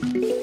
thank you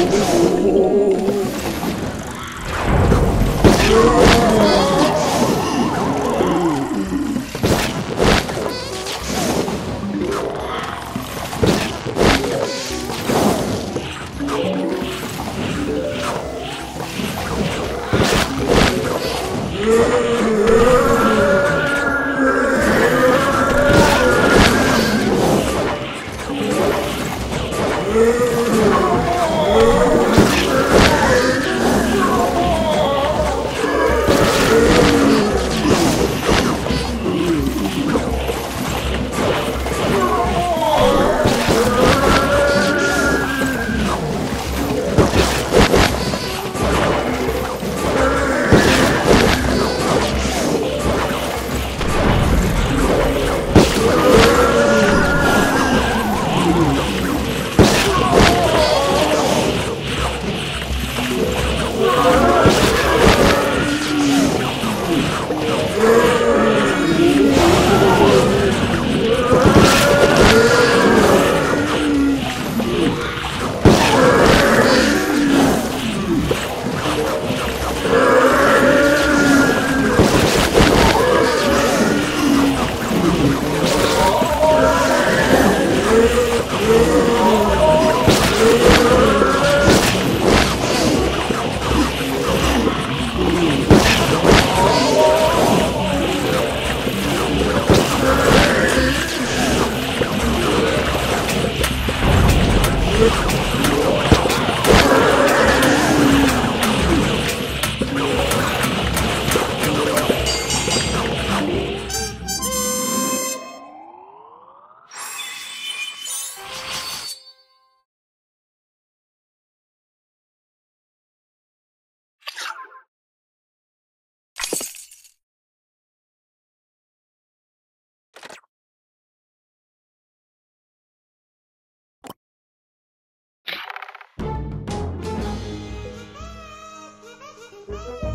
Yeah. Bye.